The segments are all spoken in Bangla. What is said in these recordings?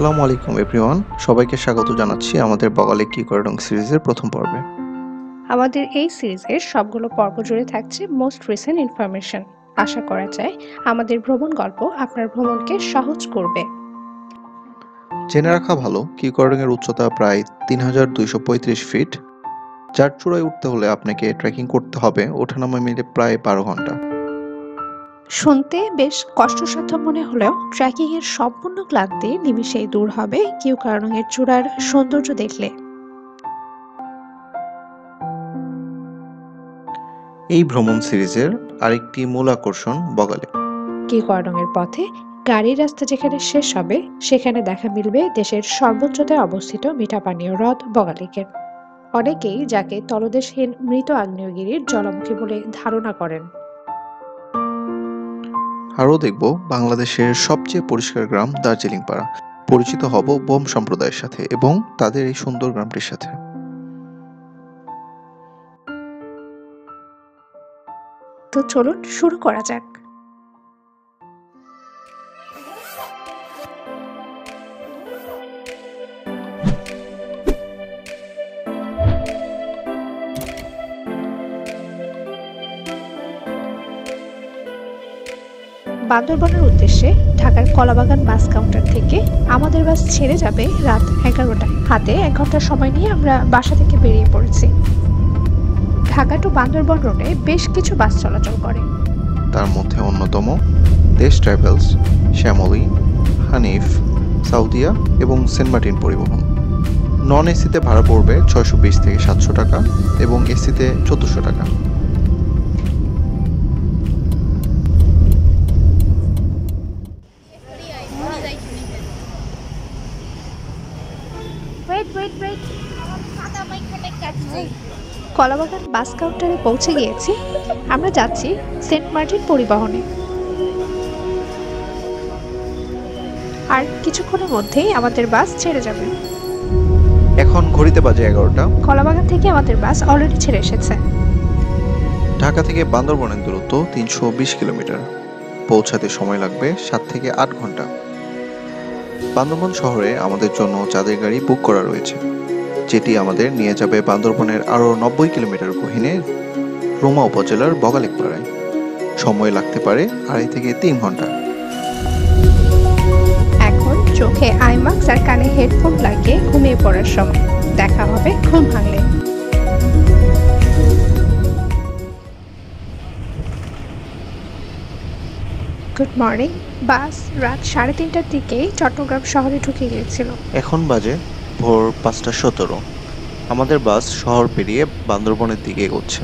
আসসালামু আলাইকুম এভরিওয়ান। সবাইকে স্বাগত জানাচ্ছি আমাদের বগালে কি করে রং সিরিজের প্রথম পর্বে। আমাদের এই সিরিজের সবগুলো পর্ব জুড়ে থাকছে মোস্ট রিসেন্ট ইনফরমেশন। আশা করা যায় আমাদের ভ্রমণ গল্প আপনার ভ্রমণকে সহজ করবে। জেনে রাখা ভালো কি করে এর উচ্চতা প্রায় তিন হাজার দুইশো পঁয়ত্রিশ ফিট। যার চূড়ায় উঠতে হলে আপনাকে ট্রেকিং করতে হবে। ওঠানামা মিলে প্রায় বারো ঘণ্টা। শুনতে বেশ কষ্টসাধ্য মনে হলেও ট্রেকিং এর সম্পূর্ণ ক্লান্তি নিমিষেই দূর হবে কিউ কারণের চূড়ার সৌন্দর্য দেখলে। এই ভ্রমণ সিরিজের আরেকটি মূল আকর্ষণ বগালে। কিউ কারণের পথে গাড়ির রাস্তা যেখানে শেষ হবে সেখানে দেখা মিলবে দেশের সর্বোচ্চতায় অবস্থিত মিঠা পানীয় হ্রদ বগালিকের অনেকেই যাকে তলদেশহীন মৃত আগ্নেয়গিরির জলমুখী বলে ধারণা করেন। আরও দেখব বাংলাদেশের সবচেয়ে পরিষ্কার গ্রাম দার্জিলিং পাড়া পরিচিত হব বোম সম্প্রদায়ের সাথে এবং তাদের এই সুন্দর গ্রামটির সাথে। তো চলুন শুরু করা যাক। বান্দরবনের উদ্দেশ্যে ঢাকার কলাবাগান বাস কাউন্টার থেকে আমাদের বাস ছেড়ে যাবে রাত এগারোটায় হাতে এক ঘণ্টা সময় নিয়ে আমরা বাসা থেকে বেরিয়ে পড়েছি। ঢাকা টু বান্দরবন রোডে বেশ কিছু বাস চলাচল করে। তার মধ্যে অন্যতম দেশ ট্রাভেলস, শ্যামলী, হানিফ, সাউদিয়া এবং সেন্ট মার্টিন পরিবহন। নন এসিতে ভাড়া পড়বে ছয়শো বিশ থেকে সাতশো টাকা এবং এসিতে চোদ্দোশো টাকা। কলাবাগান বাস কাউন্টারে পৌঁছে গিয়েছি। আমরা যাচ্ছি সেন্ট মার্টিন পরিবহনে। আর কিছুক্ষণের মধ্যেই আমাদের বাস ছেড়ে যাবে। এখন ঘড়িতে বাজে এগারোটা। কলাবাগান থেকে আমাদের বাস অলরেডি ছেড়ে এসেছে। ঢাকা থেকে বান্দরবনের দূরত্ব তিনশো বিশ কিলোমিটার। পৌঁছাতে সময় লাগবে সাত থেকে আট ঘণ্টা। বান্দরবন শহরে আমাদের জন্য চাঁদের গাড়ি বুক করা রয়েছে, যেটি আমাদের নিয়ে যাবে বান্দরবনের আরও নব্বই কিলোমিটার গহীনে রোমা উপজেলার বগালেক পাড়ায় সময় লাগতে পারে আড়াই থেকে তিন ঘণ্টা। এখন চোখে আইমাক্স আর কানে হেডফোন লাগিয়ে ঘুমিয়ে পড়ার সময়। দেখা হবে ঘুম ভাঙলে। Good morning. বাস রাত সাড়ে তিনটার দিকেই চট্টগ্রাম শহরে ঢুকে গিয়েছিল। এখন বাজে ভোর পাঁচটা সতেরো। আমাদের বাস শহর পেরিয়ে বান্দরবনের দিকে এগোচ্ছে।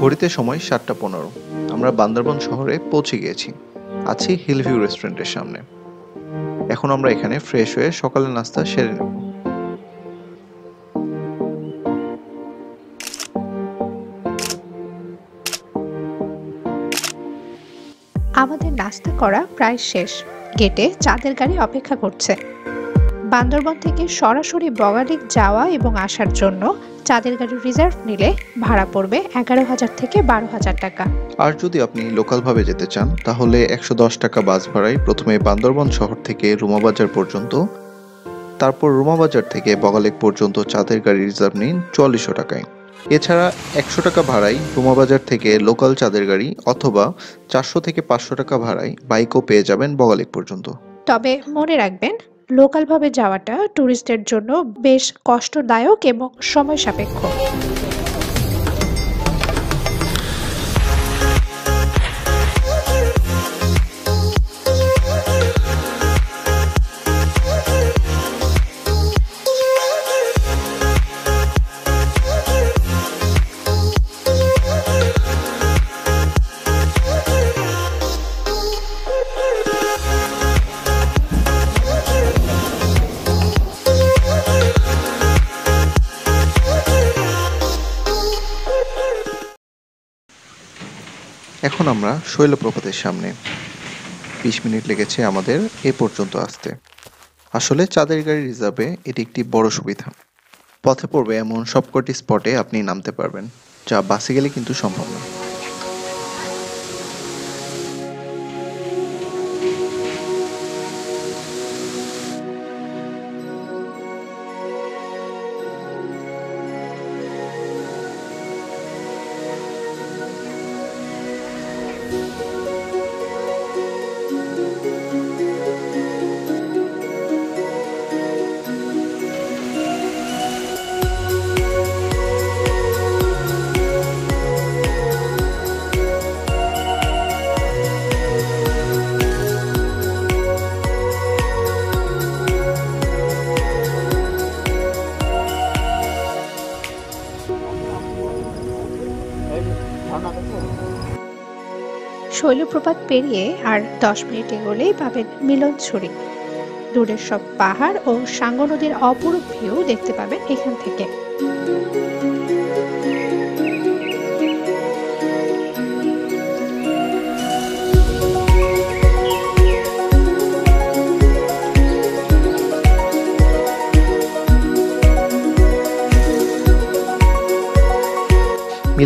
ঘড়িতে সময় সাতটা পনেরো। আমরা বান্দরবন শহরে পৌঁছে গিয়েছি। আছি হিলভিউ রেস্টুরেন্টের সামনে। এখন আমরা এখানে ফ্রেশ হয়ে সকালের নাস্তা সেরে নেব। আমাদের নাস্তা করা প্রায় শেষ। গেটে চাঁদের গাড়ি অপেক্ষা করছে। বান্দরবন থেকে সরাসরি বগালিক যাওয়া এবং আসার জন্য চাঁদের গাড়ি রিজার্ভ নিলে ভাড়া পড়বে এগারো হাজার থেকে বারো হাজার টাকা। আর যদি আপনি লোকালভাবে যেতে চান তাহলে একশো দশ টাকা বাস ভাড়ায় প্রথমে বান্দরবন শহর থেকে রুমাবাজার পর্যন্ত তারপর রুমাবাজার থেকে বগালেক পর্যন্ত চাঁদের গাড়ি রিজার্ভ নিন চুয়াল্লিশশো টাকায়। এছাড়া একশো টাকা ভাড়ায় রুমাবাজার থেকে লোকাল চাঁদের গাড়ি অথবা চারশো থেকে পাঁচশো টাকা ভাড়ায় বাইকও পেয়ে যাবেন বগালেক পর্যন্ত। তবে মনে রাখবেন লোকালভাবে যাওয়াটা ট্যুরিস্টের জন্য বেশ কষ্টদায়ক এবং সময় সাপেক্ষ। এখন আমরা শৈলপ্রপাতের সামনে। বিশ মিনিট লেগেছে আমাদের এ পর্যন্ত আসতে। আসলে চাঁদের গাড়ি রিজার্ভে এটি একটি বড় সুবিধা। পথে পড়বে এমন সবকটি স্পটে আপনি নামতে পারবেন, যা বাসে গেলে কিন্তু সম্ভব না। শৈলপ্রপাত পেরিয়ে আর দশ মিনিট এগোলেই পাবেন মিলন মিলনছড়ি। দূরের সব পাহাড় ও সাঙ্গ নদীর অপরূপ ভিউ দেখতে পাবেন এখান থেকে।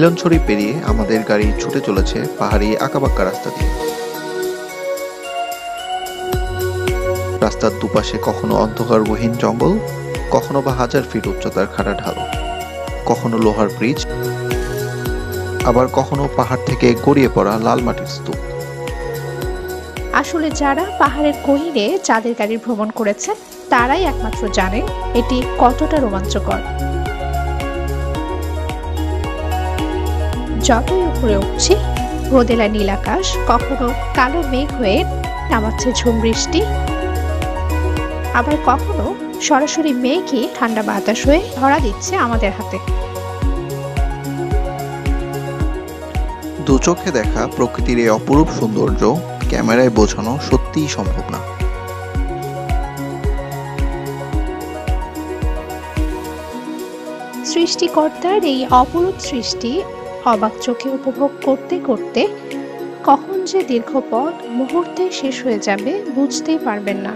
মিলনছড়ি পেরিয়ে আমাদের গাড়ি ছুটে চলেছে পাহাড়ি আঁকাবাক্কা রাস্তা দিয়ে। রাস্তার দুপাশে কখনো অন্ধকারবিহীন জঙ্গল, কখনো বা হাজার ফিট উচ্চতার খাড়া ঢাল, কখনো লোহার ব্রিজ, আবার কখনো পাহাড় থেকে গড়িয়ে পড়া লাল মাটির স্তূপ। আসলে যারা পাহাড়ের গহীনে চাঁদের গাড়ি ভ্রমণ করেছেন, তারাই একমাত্র জানেন এটি কতটা রোমাঞ্চকর। যতই উপরে উঠছি। রোদেলা নীল আকাশ কখনো কালো মেঘ হয়ে নামাচ্ছে ঝুম বৃষ্টি। আবার কখনো সরাসরি মেঘই ঠান্ডা বাতাস হয়ে ধরা দিচ্ছে আমাদের হাতে। দু চোখে দেখা প্রকৃতির এই অপরূপ সৌন্দর্য ক্যামেরায় বোঝানো সত্যিই সম্ভব না। সৃষ্টিকর্তার এই অপরূপ সৃষ্টি অবাক চোখে উপভোগ করতে করতে কখন যে দীর্ঘ পথ মুহূর্তে শেষ হয়ে যাবে বুঝতেই পারবেন না।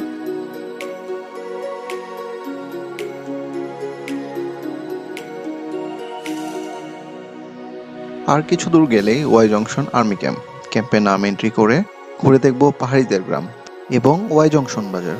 আর কিছু দূর গেলেই ওয়াই জংশন আর্মি ক্যাম্প। ক্যাম্পে নাম এন্ট্রি করে ঘুরে দেখব পাহাড়িদের গ্রাম এবং ওয়াই জংশন বাজার।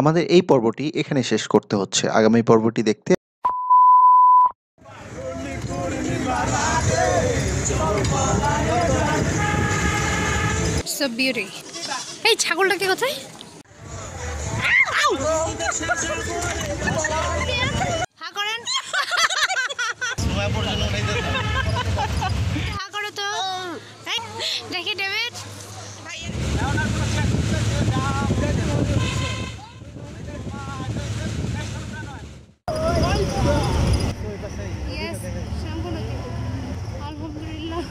আমাদের এই পর্বটি এখানে শেষ করতে হচ্ছে। আগামী পর্বটি দেখতে এই ছাগলটাকে কোথায়? হা করেন হা করো তো এই, দেখি ডেভিড Yes, শ্যামবনতি। আলহামদুলিল্লাহ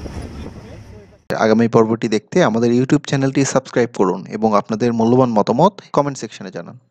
আগামী পর্বটি দেখতে আমাদের ইউটিউব চ্যানেলটি সাবস্ক্রাইব করুন এবং আপনাদের মূল্যবান মতামত কমেন্ট সেকশনে জানান।